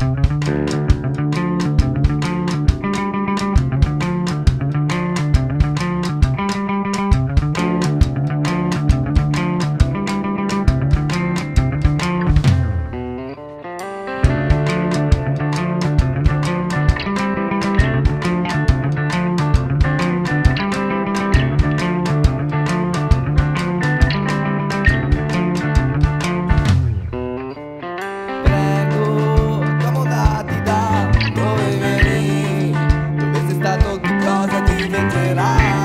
Bye. believing that I?